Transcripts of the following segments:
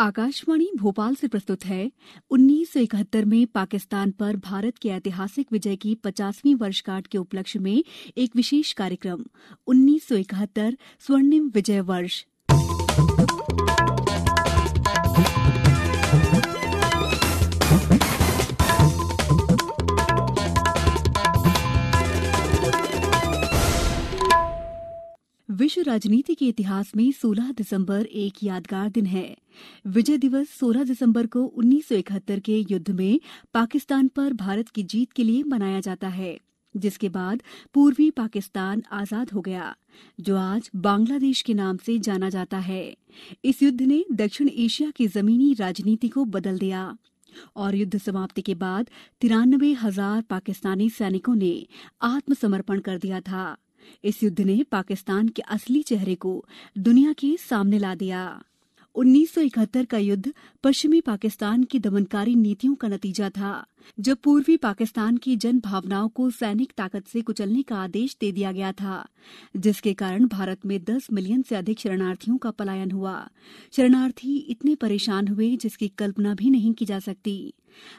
आकाशवाणी भोपाल से प्रस्तुत है। 1971 में पाकिस्तान पर भारत के ऐतिहासिक विजय की पचासवीं वर्षगांठ के उपलक्ष्य में एक विशेष कार्यक्रम। 1971 स्वर्णिम विजय वर्ष। विश्व राजनीति के इतिहास में 16 दिसंबर एक यादगार दिन है। विजय दिवस 16 दिसंबर को 1971 के युद्ध में पाकिस्तान पर भारत की जीत के लिए मनाया जाता है, जिसके बाद पूर्वी पाकिस्तान आज़ाद हो गया, जो आज बांग्लादेश के नाम से जाना जाता है। इस युद्ध ने दक्षिण एशिया की जमीनी राजनीति को बदल दिया और युद्ध समाप्ति के बाद तिरानबे हज़ार पाकिस्तानी सैनिकों ने आत्मसमर्पण कर दिया था। इस युद्ध ने पाकिस्तान के असली चेहरे को दुनिया के सामने ला दिया। 1971 का युद्ध पश्चिमी पाकिस्तान की दमनकारी नीतियों का नतीजा था, जब पूर्वी पाकिस्तान की जन भावनाओं को सैनिक ताकत से कुचलने का आदेश दे दिया गया था, जिसके कारण भारत में 10 मिलियन से अधिक शरणार्थियों का पलायन हुआ। शरणार्थी इतने परेशान हुए जिसकी कल्पना भी नहीं की जा सकती।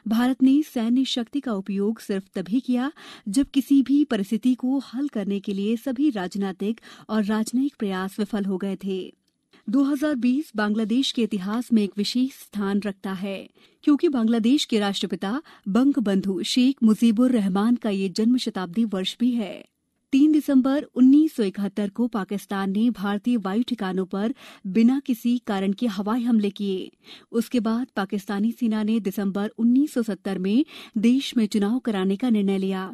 भारत ने सैन्य शक्ति का उपयोग सिर्फ़ तभी किया जब किसी भी परिस्थिति को हल करने के लिए सभी राजनीतिक और राजनयिक प्रयास विफल हो गए थे। 2020 बांग्लादेश के इतिहास में एक विशेष स्थान रखता है, क्योंकि बांग्लादेश के राष्ट्रपिता बंग बंधु शेख मुजीबुर रहमान का ये जन्म शताब्दी वर्ष भी है। तीन दिसंबर 1971 को पाकिस्तान ने भारतीय वायु ठिकानों पर बिना किसी कारण के हवाई हमले किए। उसके बाद पाकिस्तानी सेना ने दिसंबर 1970 में देश में चुनाव कराने का निर्णय लिया।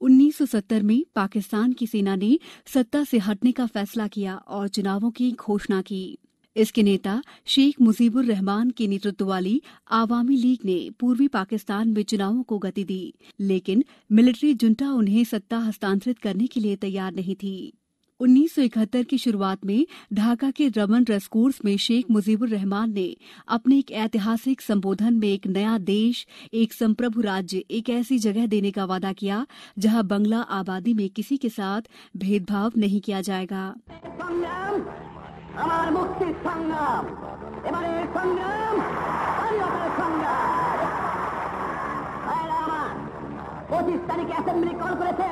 1970 में पाकिस्तान की सेना ने सत्ता से हटने का फैसला किया और चुनावों की घोषणा की। इसके नेता शेख मुजीबुर रहमान के नेतृत्व वाली आवामी लीग ने पूर्वी पाकिस्तान में चुनावों को गति दी, लेकिन मिलिट्री जुंटा उन्हें सत्ता हस्तांतरित करने के लिए तैयार नहीं थी। 1971 की शुरुआत में ढाका के रमन रेस्कोर्स में शेख मुजीबुर रहमान ने अपने एक ऐतिहासिक संबोधन में एक नया देश एक संप्रभु राज्य एक ऐसी जगह देने का वादा किया जहां बंगला आबादी में किसी के साथ भेदभाव नहीं किया जाएगा আমার মুক্তির সংগ্রাম এবারে সংগ্রাম স্বাধীনতার সংগ্রাম আমার পঁচিশ তারিখে অ্যাসেম্বলি কল করেছে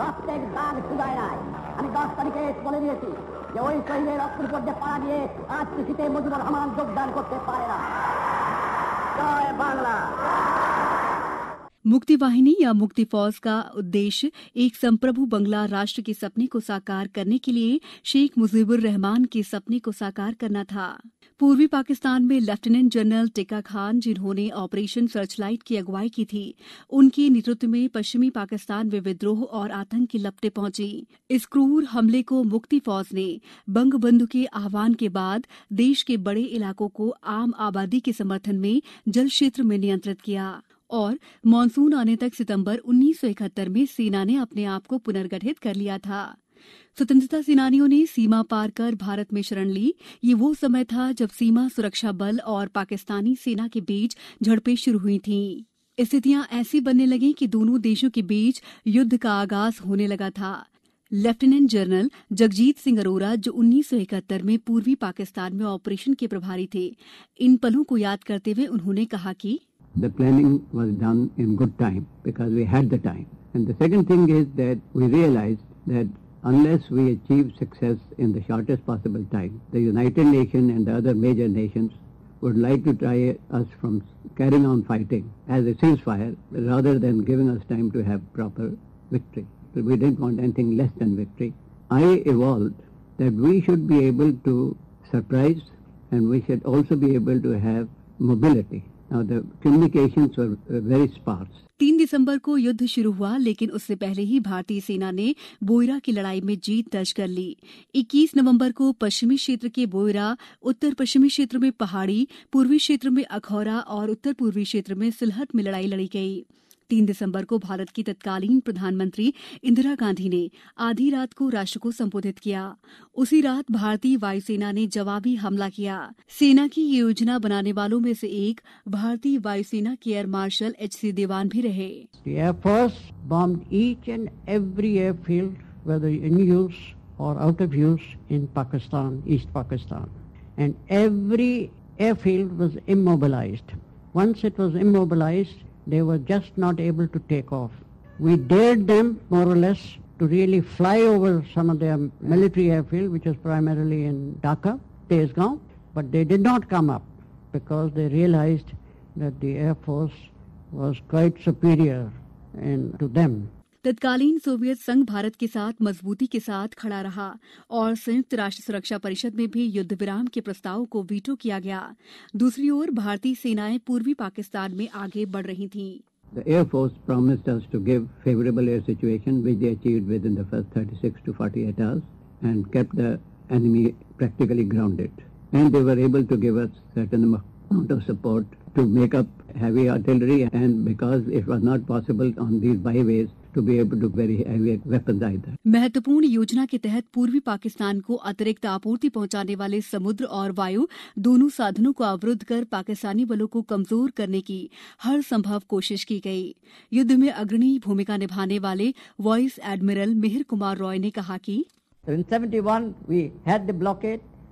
রক্তের দাগ শুধায় নাই আমি দশ তারিখে বলে দিয়েছি যে ওই শহীদের রক্তের উপর দিয়ে পাড়া দিয়ে আজ কৃষিতে মজুর রহমান যোগদান করতে পারে না। জয় বাংলা। मुक्ति वाहिनी या मुक्ति फौज का उद्देश्य एक संप्रभु बंगला राष्ट्र के सपने को साकार करने के लिए शेख मुजीबुर रहमान के सपने को साकार करना था। पूर्वी पाकिस्तान में लेफ्टिनेंट जनरल टिका खान, जिन्होंने ऑपरेशन सर्चलाइट की अगुवाई की थी, उनके नेतृत्व में पश्चिमी पाकिस्तान में विद्रोह और आतंक की लपटें पहुँची। इस क्रूर हमले को मुक्ति फौज ने बंग बंधु के आह्वान के बाद देश के बड़े इलाकों को आम आबादी के समर्थन में जल क्षेत्र में नियंत्रित किया। और मानसून आने तक सितंबर 1971 में सेना ने अपने आप को पुनर्गठित कर लिया था। स्वतंत्रता सेनानियों ने सीमा पार कर भारत में शरण ली। ये वो समय था जब सीमा सुरक्षा बल और पाकिस्तानी सेना के बीच झड़पें शुरू हुई थीं। स्थितियाँ ऐसी बनने लगी कि दोनों देशों के बीच युद्ध का आगाज़ होने लगा था। लेफ्टिनेंट जनरल जगजीत सिंह अरोरा, जो 1971 में पूर्वी पाकिस्तान में ऑपरेशन के प्रभारी थे, इन पलों को याद करते हुए उन्होंने कहा कि the planning was done in good time because we had the time. And the second thing is that we realized that unless we achieve success in the shortest possible time, the United Nations and the other major nations would like to try us from carrying on fighting as a ceasefire rather than giving us time to have proper victory. So we didn't want anything less than victory. I evolved that we should be able to surprise and we should also be able to have mobility. Sparse. तीन दिसंबर को युद्ध शुरू हुआ, लेकिन उससे पहले ही भारतीय सेना ने बोयरा की लड़ाई में जीत दर्ज कर ली 21 नवंबर को पश्चिमी क्षेत्र के बोयरा, उत्तर पश्चिमी क्षेत्र में पहाड़ी, पूर्वी क्षेत्र में अखौरा और उत्तर पूर्वी क्षेत्र में सिलहट में लड़ाई लड़ी गई तीन दिसंबर को भारत की तत्कालीन प्रधानमंत्री इंदिरा गांधी ने आधी रात को राष्ट्र को संबोधित किया। उसी रात भारतीय वायुसेना ने जवाबी हमला किया। सेना की ये योजना बनाने वालों में से एक भारतीय वायुसेना के एयर मार्शल एच सी देवान भी रहे। Once it was immobilized, they were just not able to take off. We dared them, more or less, to really fly over some of their military airfield, which was primarily in Dhaka, Tezgaon, but they did not come up because they realized that the Air Force was quite superior in, to them. तत्कालीन Soviet संघ भारत के साथ मजबूती के साथ खड़ा रहा और संयुक्त राष्ट्र सुरक्षा परिषद में भी युद्ध विराम के प्रस्ताव को वीटो किया गया दूसरी ओर भारतीय सेनाएँ पूर्वी पाकिस्तान में आगे बढ़ रही थीं। The Air Force promised us to give favorable air situation, which they achieved within the first 36 to 48 hours, and kept the enemy practically grounded. And they were able to give us certain amount of support to make up heavy artillery, and because it was not possible on these byways महत्वपूर्ण योजना के तहत पूर्वी पाकिस्तान को अतिरिक्त आपूर्ति पहुँचाने वाले समुद्र और वायु दोनों साधनों को अवरुद्ध कर पाकिस्तानी बलों को कमज़ोर करने की हर संभव कोशिश की गई युद्ध में अग्रणी भूमिका निभाने वाले वॉइस एडमिरल मिहिर कुमार रॉय ने कहा कि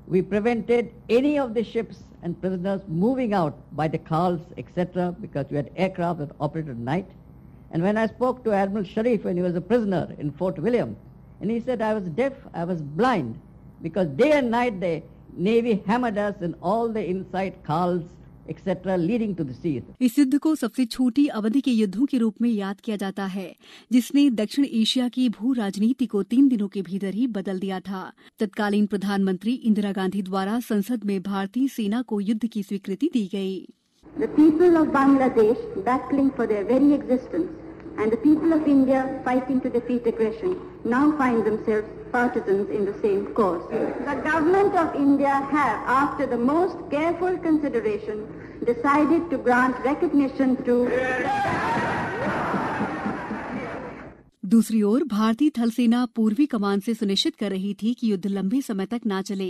we prevented any of the ships and prisoners moving out by the calls, etc., because we had aircraft that operated night. And when I spoke to Admiral Sharif when he was a prisoner in Fort William, and he said I was deaf, I was blind, because day and night the Navy hammered us in all the inside khals, etc., leading to the sea. इस युद्ध को सबसे छोटी अवधि के युद्धों के रूप में याद किया जाता है जिसने दक्षिण एशिया की भू राजनीति को तीन दिनों के भीतर ही बदल दिया था तत्कालीन प्रधानमंत्री इंदिरा गांधी द्वारा संसद में भारतीय सेना को युद्ध की स्वीकृति दी गई The people of Bangladesh battling for their very existence and the people of India fighting to defeat aggression now find themselves partisans in the same cause. The government of India have, after the most careful consideration, decided to grant recognition to दूसरी ओर, भारतीय थल सेना पूर्वी कमान से सुनिश्चित कर रही थी कि युद्ध लंबे समय तक ना चले।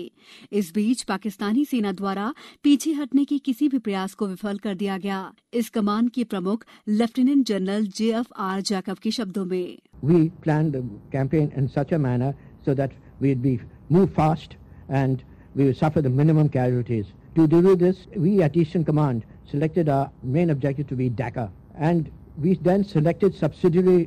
इस बीच, पाकिस्तानी सेना द्वारा पीछे हटने के किसी भी प्रयास को विफल कर दिया गया। इस कमान के प्रमुख, lieutenant general J F R Jacob के शब्दों में। We plan campaign in such a manner so that we be move fast and we suffer the minimum casualties to do this we at Eastern Command selected main objective to be Dhaka and we then selected subsidiary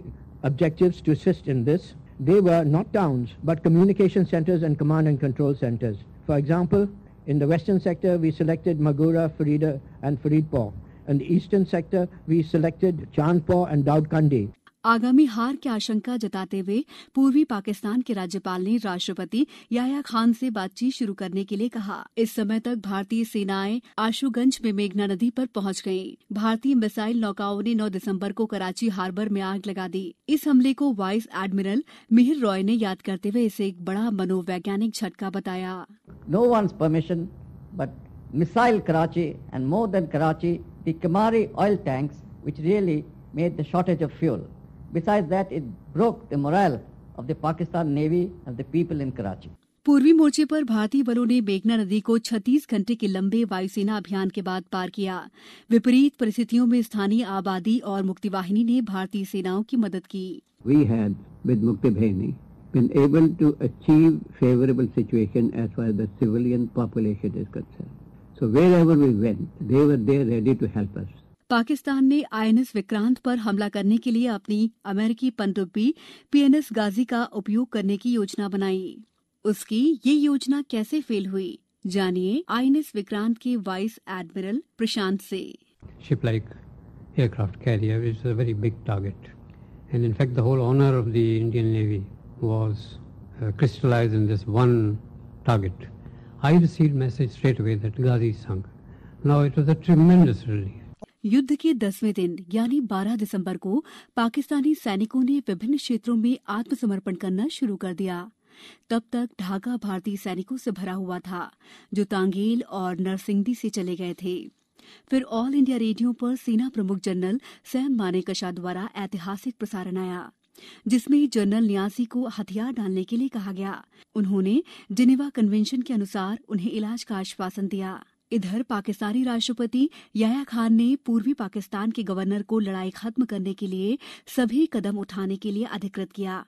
objectives to assist in this. They were not towns, but communication centers and command and control centers. For example, in the western sector, we selected Magura, Farida, and Faridpur. In the eastern sector, we selected Chandpur and Daudkandi. आगामी हार की आशंका जताते हुए पूर्वी पाकिस्तान के राज्यपाल ने राष्ट्रपति याया खान से बातचीत शुरू करने के लिए कहा इस समय तक भारतीय सेनाएँ आशुगंज में मेघना नदी पर पहुँच गईं। भारतीय मिसाइल नौकाओं ने 9 दिसंबर को कराची हार्बर में आग लगा दी इस हमले को वाइस एडमिरल मिहिर रॉय ने याद करते हुए इसे एक बड़ा मनोवैज्ञानिक झटका बताया no one's permission but missile Karachi and more than the Kamari oil tanks, which really made the shortage of fuel. Besides that, it broke the morale of the Pakistan Navy and the people in Karachi. पूर्वी मोर्चे पर भारतीय बलों ने मेघना नदी को 36 घंटे के लंबे वायुसेना अभियान के बाद पार किया। विपरीत परिस्थितियों में स्थानीय आबादी और मुक्ति वाहिनी ने भारतीय सेनाओं की मदद की। We had situation as far the population is concern so wherever we went they were ready to help us Pakistan ने आईएनएस विक्रांत पर हमला करने के लिए अपनी अमरीकी पनडुब्बी पीएनएस गाजी का उपयोग करने की योजना बनाई। उसकी ये योजना कैसे फेल हुई? जानिए आईएनएस विक्रांत के वाइस एडमिरल प्रशांत से। Ship like aircraft carrier is a very big target and in the whole honour of the Indian navy was crystallised in this one target I received message straight away that Ghazi sank now it was a tremendous relief युद्ध के दसवें दिन, यानी 12 दिसंबर को, पाकिस्तानी सैनिकों ने विभिन्न क्षेत्रों में आत्मसमर्पण करना शुरू कर दिया। तब तक ढाका भारतीय सैनिकों से भरा हुआ था, जो तांगेल और नरसिंगदी से चले गए थे। फिर ऑल इंडिया रेडियो पर सेना प्रमुख जनरल सैम मानेकशा द्वारा ऐतिहासिक प्रसारण आया, जिसमें जनरल न्यासी को हथियार डालने के लिए कहा गया। उन्होंने जिनेवा कन्वेंशन के अनुसार उन्हें इलाज का आश्वासन दिया। इधर पाकिस्तानी राष्ट्रपति याया खान ने पूर्वी पाकिस्तान के गवर्नर को लड़ाई खत्म करने के लिए सभी कदम उठाने के लिए अधिकृत किया।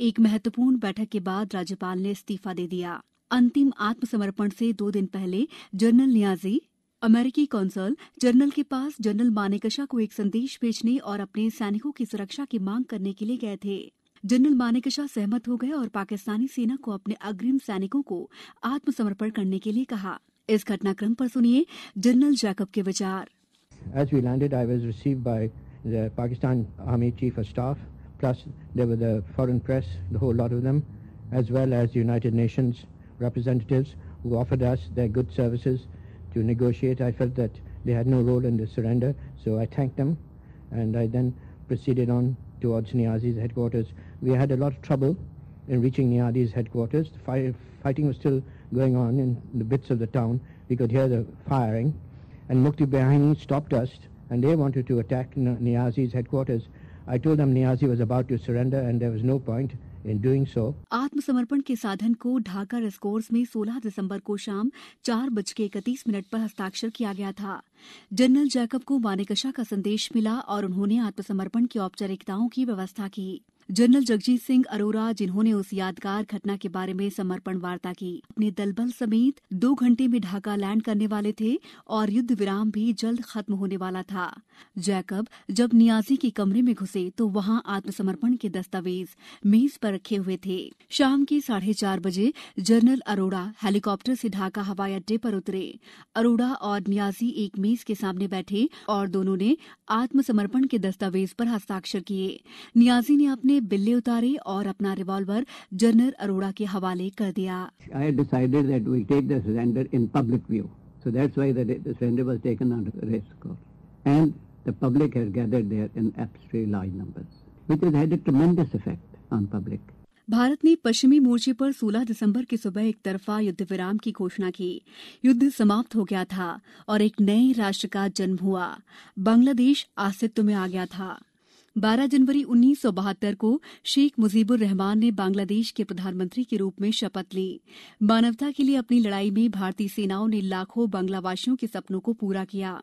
एक महत्वपूर्ण बैठक के बाद राज्यपाल ने इस्तीफा दे दिया। अंतिम आत्मसमर्पण से दो दिन पहले जनरल न्याजी, अमेरिकी कौंसल, जनरल के पास जनरल मानेकशा को एक संदेश भेजने और अपने सैनिकों की सुरक्षा की मांग करने के लिए गए थे। जनरल मानेकशा सहमत हो गए और पाकिस्तानी सेना को अपने अग्रिम सैनिकों को आत्मसमर्पण करने के लिए कहा। इस घटनाक्रम पर सुनिए जनरल जैकब के विचार As we landed, I was received by the Pakistan Army Chief of Staff, plus there were the foreign press, the whole lot of them, as well as the United Nations representatives who offered us their good services to negotiate. I felt that they had no role in the surrender, so I thanked them, and I then proceeded on towards Niazi's headquarters. We had a lot of trouble in reaching Niazi's headquarters. The fi- fighting was still going on in the bits of the town. We could hear the firing, and Mukti Bahini stopped us, and they wanted to attack N- Niazi's headquarters. I told them Niazi was about to surrender, and there was no point so. आत्मसमर्पण के साधन को Dhaka racecourse में 16 दिसंबर को शाम चार बज के इकतीस मिनट पर हस्ताक्षर किया गया था जनरल जैकब को मानेकशा का संदेश मिला और उन्होंने आत्मसमर्पण की औपचारिकताओं की व्यवस्था की जनरल जगजीत सिंह अरोरा, जिन्होंने उस यादगार घटना के बारे में समर्पण वार्ता की। अपने दलबल समेत दो घंटे में ढाका लैंड करने वाले थे और युद्ध विराम भी जल्द खत्म होने वाला था। जैकब जब नियाजी के कमरे में घुसे तो वहाँ आत्मसमर्पण के दस्तावेज़ मेज पर रखे हुए थे। शाम के साढ़े चार बजे जनरल अरोड़ा हेलीकॉप्टर से ढाका हवाई अड्डे पर उतरे। अरोड़ा और नियाजी एक मेज के सामने बैठे और दोनों ने आत्मसमर्पण के दस्तावेज़ पर हस्ताक्षर किए। नियाजी ने अपने ने बिल्ले उतारे और अपना रिवॉल्वर जनरल अरोड़ा के हवाले कर दिया। भारत ने पश्चिमी मोर्चे पर 16 दिसंबर की सुबह एक तरफा युद्ध विराम की घोषणा की। युद्ध समाप्त हो गया था और एक नए राष्ट्र का जन्म हुआ। बांग्लादेश अस्तित्व में आ गया था। 12 जनवरी उन्नीस सौ बहत्तर को शेख मुजीबुर रहमान ने बांग्लादेश के प्रधानमंत्री के रूप में शपथ ली। मानवता के लिए अपनी लड़ाई में भारतीय सेनाओं ने लाखों बांग्लावासियों के सपनों को पूरा किया।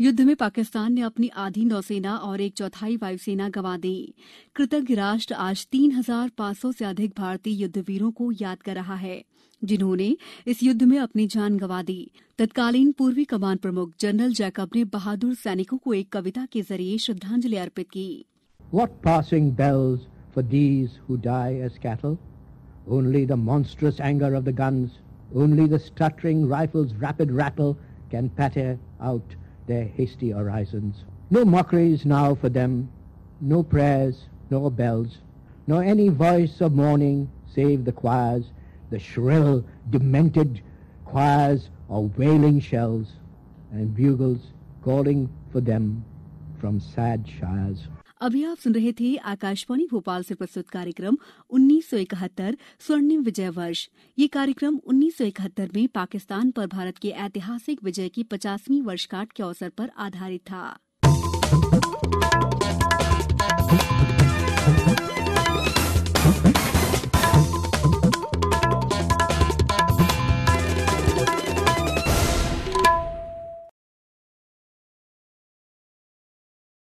युद्ध में पाकिस्तान ने अपनी आधी नौसेना और एक चौथाई वायुसेना गंवा दी। कृतज्ञ राष्ट्र आज 3,500 से अधिक भारतीय युद्धवीरों को याद कर रहा है जिन्होंने इस युद्ध में अपनी जान गंवा दी। तत्कालीन पूर्वी कमान प्रमुख जनरल जैकब ने बहादुर सैनिकों को एक कविता के ज़रिए श्रद्धांजलि अर्पित की। What passing bells for these who die as cattle? Only the monstrous anger of the guns, only the stuttering rifle's rapid rattle can patter out their hasty orisons. No mockeries now for them, no prayers, nor bells, nor any voice of mourning save the choirs, the shrill, demented choirs of wailing shells and bugles calling for them from sad shires. अभी आप सुन रहे थे आकाशवाणी भोपाल से प्रस्तुत कार्यक्रम 1971 स्वर्णिम विजय वर्ष। ये कार्यक्रम 1971 में पाकिस्तान पर भारत के ऐतिहासिक विजय की 50वीं वर्षगांठ के अवसर पर आधारित था।